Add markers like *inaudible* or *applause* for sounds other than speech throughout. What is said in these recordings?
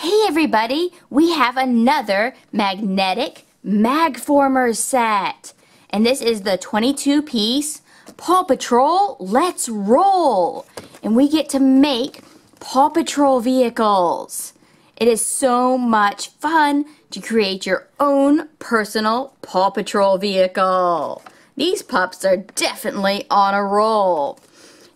Hey everybody, we have another magnetic Magformers set. And this is the 22 piece Paw Patrol Let's Roll. And we get to make Paw Patrol vehicles. It is so much fun to create your own personal Paw Patrol vehicle. These pups are definitely on a roll.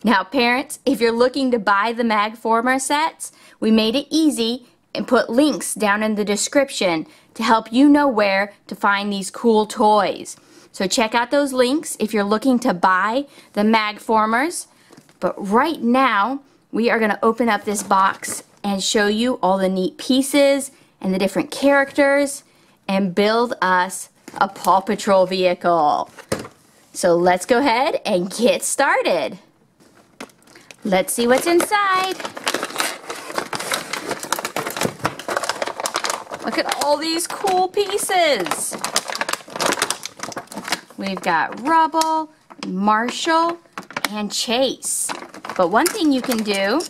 Now parents, if you're looking to buy the Magformer sets, we made it easy and put links down in the description to help you know where to find these cool toys. So check out those links if you're looking to buy the Magformers. But right now, we are going to open up this box and show you all the neat pieces and the different characters and build us a Paw Patrol vehicle. So let's go ahead and get started. Let's see what's inside. Look at all these cool pieces. We've got Rubble, Marshall, and Chase. But one thing you can do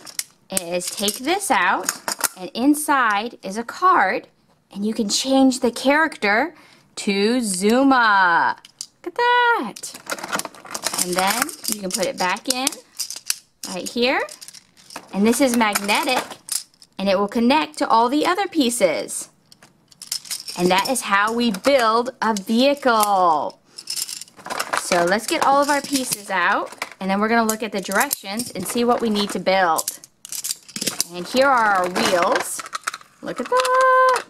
is take this out, and inside is a card, and you can change the character to Zuma. Look at that. And then you can put it back in right here. And this is magnetic, and it will connect to all the other pieces. And that is how we build a vehicle. So let's get all of our pieces out and then we're going to look at the directions and see what we need to build. And here are our wheels. Look at that.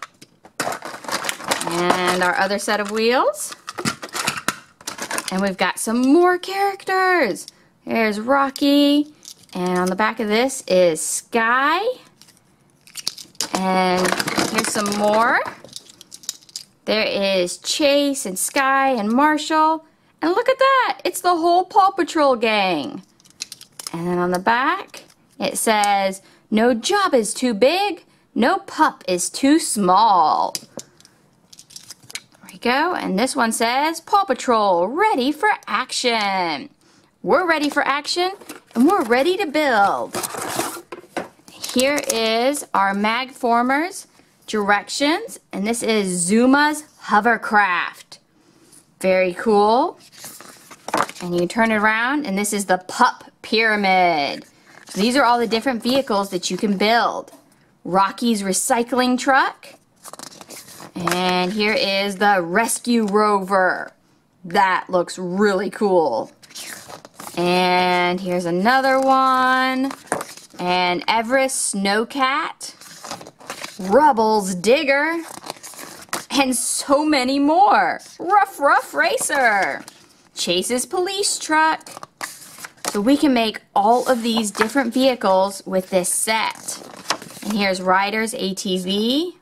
And our other set of wheels. And we've got some more characters. There's Rocky. And on the back of this is Skye. And here's some more. There is Chase and Skye and Marshall. And look at that! It's the whole Paw Patrol gang. And then on the back, it says, No job is too big, no pup is too small. There we go. And this one says, Paw Patrol, ready for action. We're ready for action, and we're ready to build. Here is our Magformers directions, and this is Zuma's hovercraft. Very cool. And you turn it around, and this is the Pup Pyramid. These are all the different vehicles that you can build. Rocky's recycling truck. And here is the Rescue Rover. That looks really cool. And here's another one. And Everest Snowcat. Rubble's Digger, and so many more. Rough Rough Racer, Chase's police truck. So we can make all of these different vehicles with this set. And here's Ryder's ATV.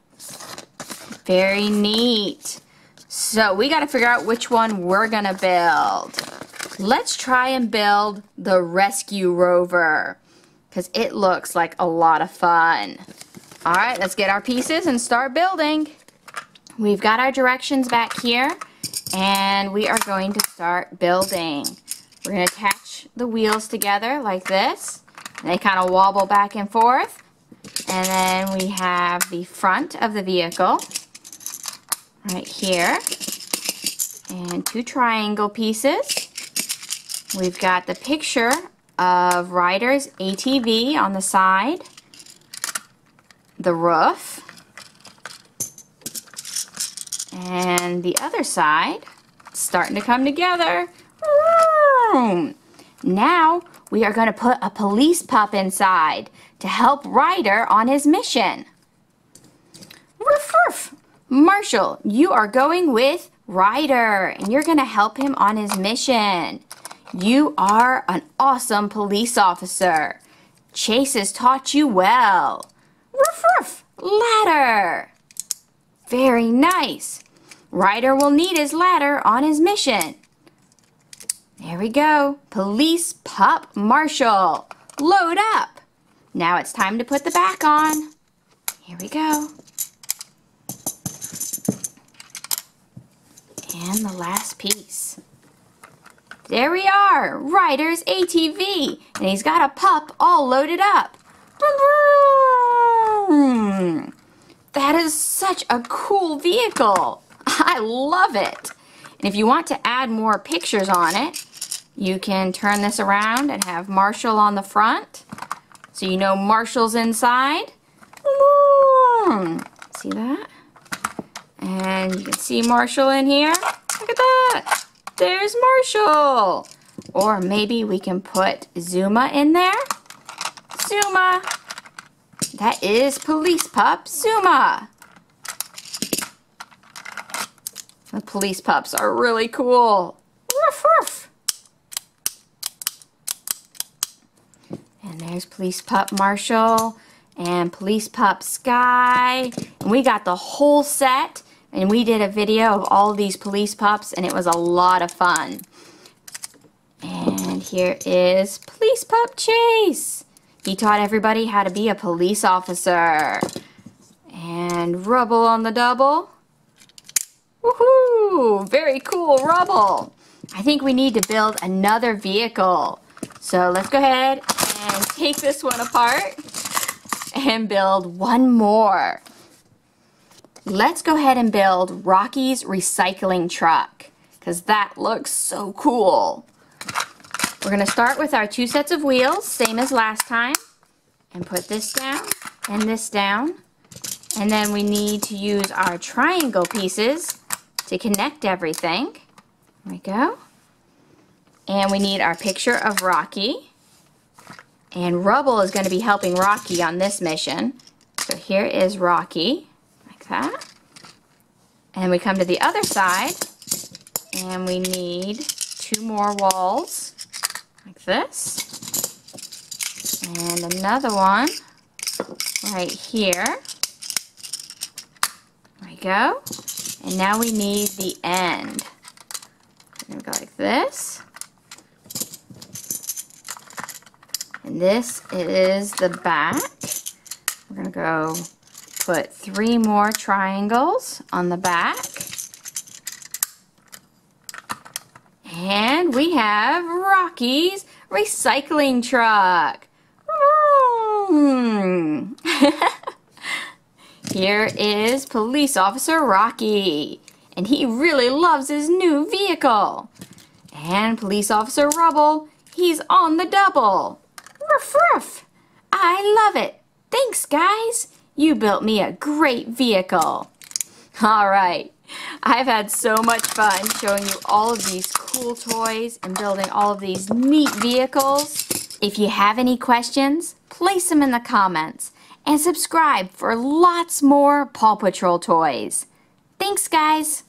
Very neat. So we got to figure out which one we're going to build. Let's try and build the Rescue Rover because it looks like a lot of fun. All right, let's get our pieces and start building. We've got our directions back here, and we are going to start building. We're going to attach the wheels together like this. They kind of wobble back and forth. And then we have the front of the vehicle right here. And two triangle pieces. We've got the picture of Ryder's ATV on the side the roof. And the other side, starting to come together. Now we are going to put a police pup inside to help Ryder on his mission. Ruff, ruff. Marshall, you are going with Ryder and you're going to help him on his mission. You are an awesome police officer. Chase has taught you well. Ruff, ruff, ladder. Very nice. Ryder will need his ladder on his mission. There we go. Police Pup Marshall. Load up. Now it's time to put the back on. Here we go. And the last piece. There we are, Ryder's ATV, and he's got a pup all loaded up. Hmm, that is such a cool vehicle. I love it. And if you want to add more pictures on it, you can turn this around and have Marshall on the front. So you know Marshall's inside. Hmm, see that? And you can see Marshall in here. Look at that. There's Marshall. Or maybe we can put Zuma in there. Zuma. That is Police Pup Zuma. The police pups are really cool. And there's Police Pup Marshall and Police Pup Skye. And we got the whole set. And we did a video of all these police pups and it was a lot of fun. And here is Police Pup Chase. He taught everybody how to be a police officer. And Rubble on the double. Woohoo! Very cool Rubble. I think we need to build another vehicle. So let's go ahead and take this one apart and build one more. Let's go ahead and build Rocky's recycling truck because that looks so cool. We're going to start with our two sets of wheels, same as last time, and put this down and this down. And then we need to use our triangle pieces to connect everything. There we go. And we need our picture of Rocky. And Rubble is going to be helping Rocky on this mission. So here is Rocky, like that. And we come to the other side, and we need two more walls like this. And another one right here. There we go. And now we need the end. We're going to go like this. And this is the back. We're going to go put three more triangles on the back. And we have Rocky's recycling truck. Mm. *laughs* Here is Police Officer Rocky. And he really loves his new vehicle. And Police Officer Rubble, he's on the double. Ruff, ruff. I love it. Thanks, guys. You built me a great vehicle. All right. I've had so much fun showing you all of these cool toys and building all of these neat vehicles. If you have any questions, place them in the comments and subscribe for lots more Paw Patrol toys. Thanks, guys.